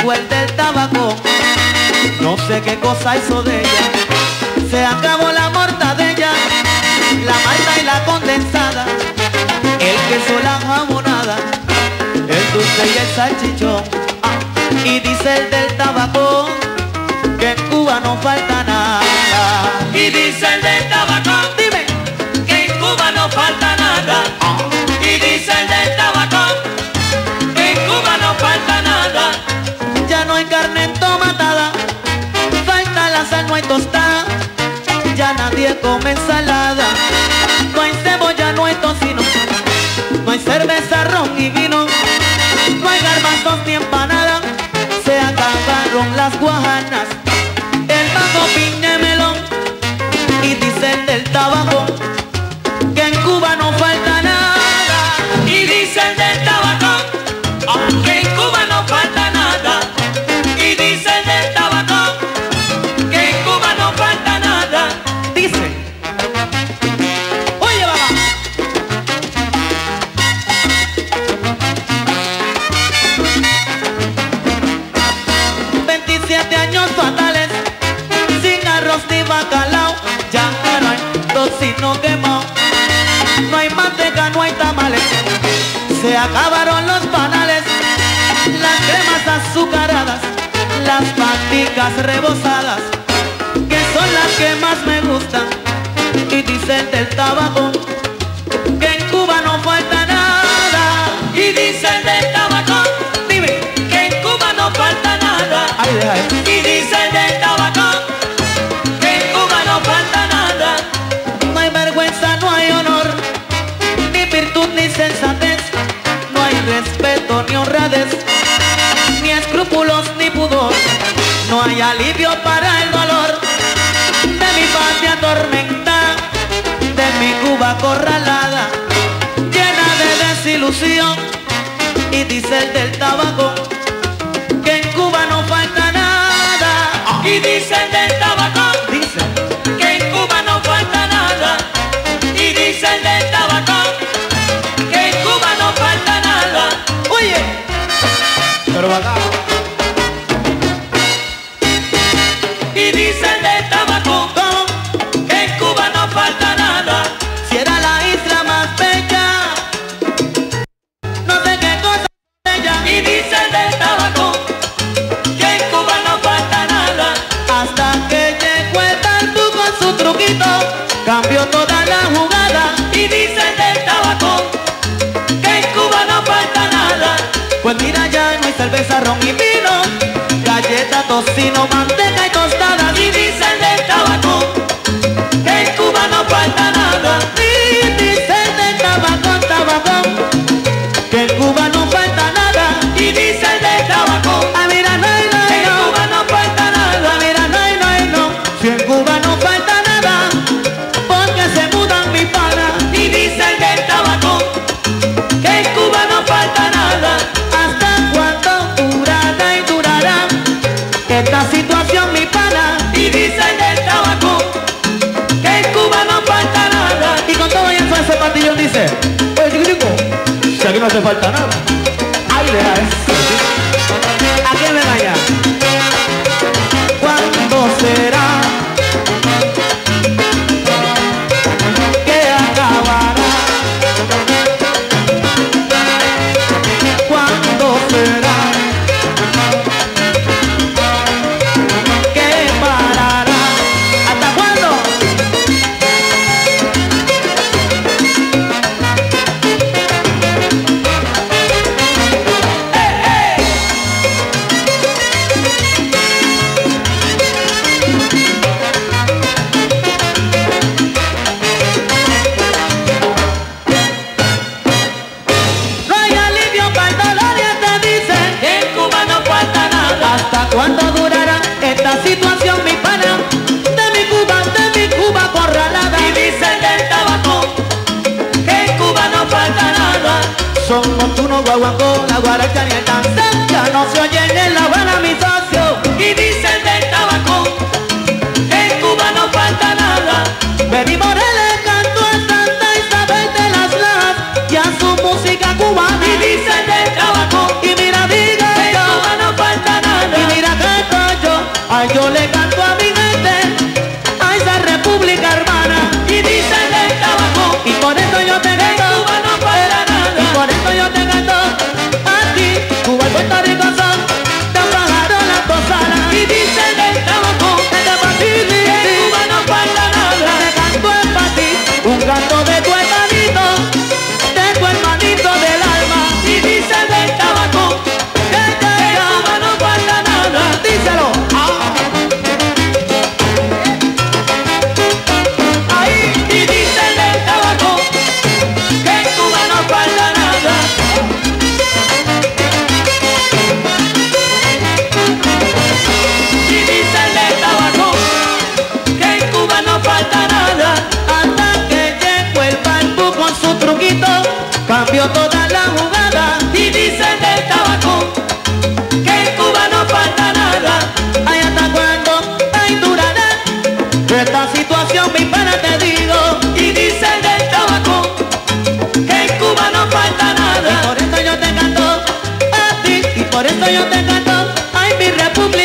llegó el del tabaco. No sé qué cosa hizo de ella. Se acabó la mortadella, la malta y la condensada, el queso, la jamonada, el dulce y el salchichón. Ah, y dice el del tabaco que en Cuba no falta nada. Y dice el del tabaco Dime, que en Cuba no falta nada. Y dice el del tabaco tocino quemado, no hay manteca, no hay tamales, se acabaron los panales, las cremas azucaradas, las paticas rebozadas, que son las que más me gustan, y dicen del tabaco, que en Cuba no falta nada, Y dice el del tabaco dime, que en Cuba no falta nada. ay eso. Y dice alivio para el dolor de mi patria atormentada, de mi Cuba acorralada, llena de desilusión, y dice el del tabaco que en Cuba no falta nada. Y dice el del tabaco Dice. que en Cuba no falta nada. Y dice el del tabaco que en Cuba no falta nada. Oye, pero acá. Cambió toda la jugada. Y dice el del tabaco que en Cuba no falta nada. Pues mira ya no hay cerveza, ron y vino, galleta, tocino, manteca y tostada. Y dice el del tabaco que en Cuba no falta nada. Aquí no hace falta nada. Eso. son montuno, guaguancó, la guaracha ni el danzán Ya no se oye en La Habana mi socio Y dicen del tabaco En Cuba no falta nada. Bebí Morel le canto a Santa Isabel de las Lajas Y a su música cubana. Y dicen del tabaco Y mira, diga En Cuba no falta nada. Y mira que yo, ay yo le canto ay mi república.